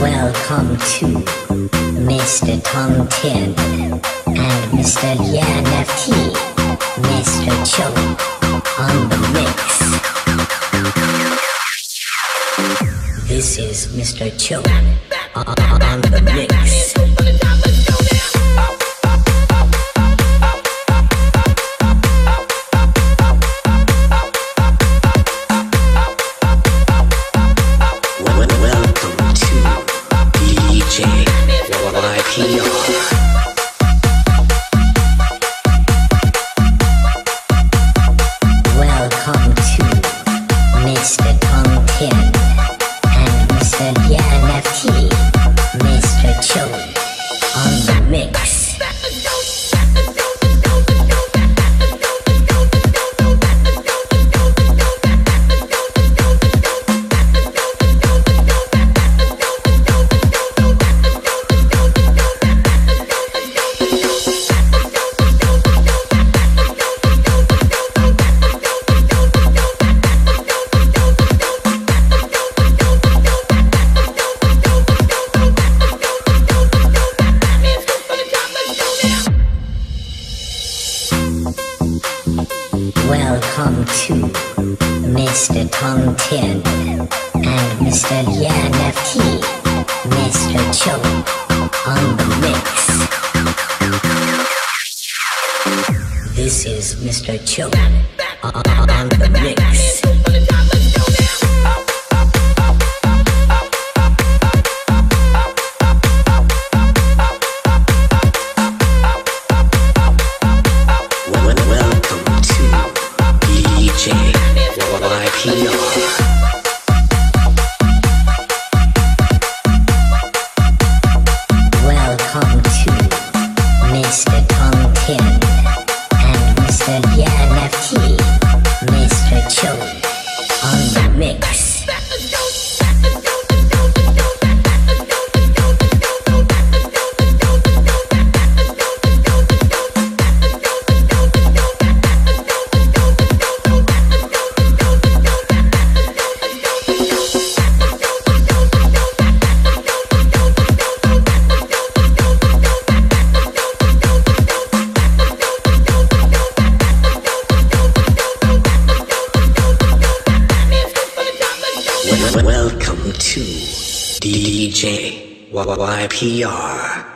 Welcome to Mr. Tong Tin and Mr. Lian FT, Mr. Cho on the mix. This is Mr. Cho on the mix. YPR. Welcome to Mr. Tong Tin and Mr. Lian FT, Mr. Cho on the mix. This is Mr. Cho on the mix. YPR. Welcome DJ YPR.